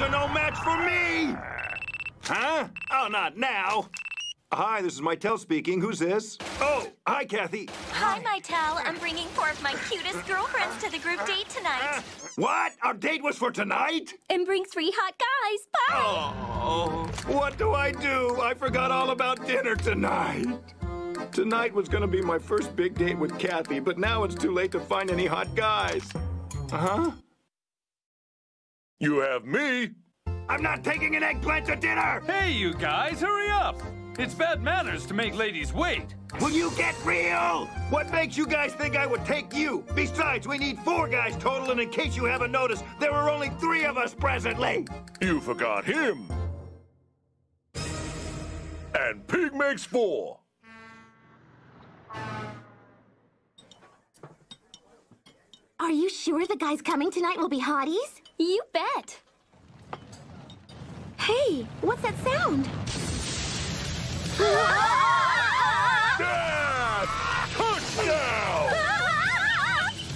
are no match for me! Huh? Oh, not now. Hi, this is Mytel speaking. Who's this? Oh, hi, Kathy. Hi, Mytel. I'm bringing four of my cutest girlfriends to the group date tonight. What? Our date was for tonight? And bring three hot guys. Bye. Oh, what do I do? I forgot all about dinner tonight. Tonight was gonna be my first big date with Kathy, but now it's too late to find any hot guys. Uh-huh. You have me. I'm not taking an eggplant to dinner! Hey, you guys, hurry up! It's bad manners to make ladies wait. Will you get real? What makes you guys think I would take you? Besides, we need four guys total, and in case you haven't noticed, there are only three of us presently. You forgot him. And Pig makes four. Are you sure the guys coming tonight will be hotties? You bet. Hey, what's that sound? Dad! Touchdown!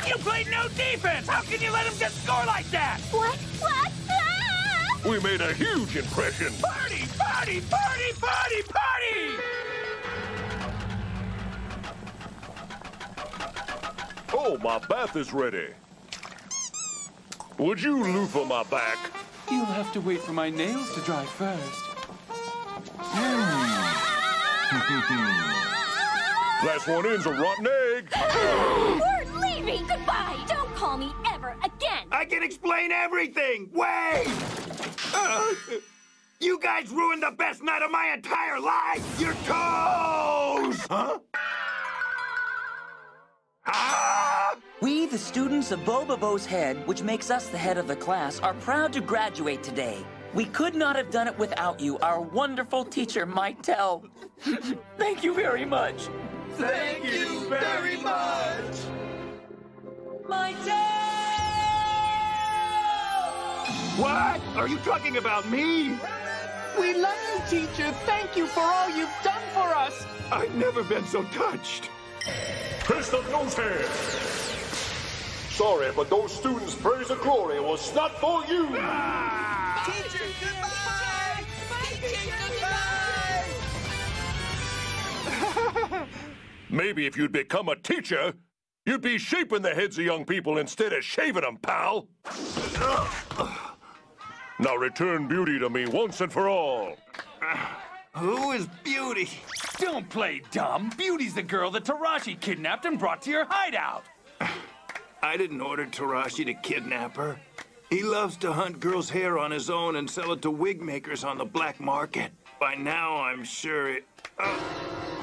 You played no defense! How can you let him just score like that? What? What? We made a huge impression. Party, party, party, party, party! Oh, my bath is ready. Would you loofah my back? You'll have to wait for my nails to dry first. Last one in's a rotten egg. We're leaving. Goodbye. Don't call me ever again. I can explain everything. Wait! Uh, you guys ruined the best night of my entire life. Your toes! Huh? We, the students of Bobobo's Head, which makes us the head of the class, are proud to graduate today. We could not have done it without you, our wonderful teacher, Mytel. Thank you very much. Thank you very much. My Tell! What? Are you talking about me? We love you, teacher. Thank you for all you've done for us. I've never been so touched. Fist of Nose Hair. Sorry, but those students' praise of glory was not for you. Teacher, goodbye! Teacher, goodbye! Maybe if you'd become a teacher, you'd be shaping the heads of young people instead of shaving them, pal. Now return beauty to me once and for all. Who is Beauty? Don't play dumb. Beauty's the girl that Tarashi kidnapped and brought to your hideout. I didn't order Tarashi to kidnap her. He loves to hunt girls' hair on his own and sell it to wig makers on the black market. By now, I'm sure it... Oh.